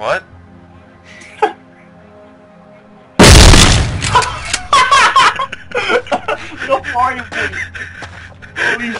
What? Go far, you Holy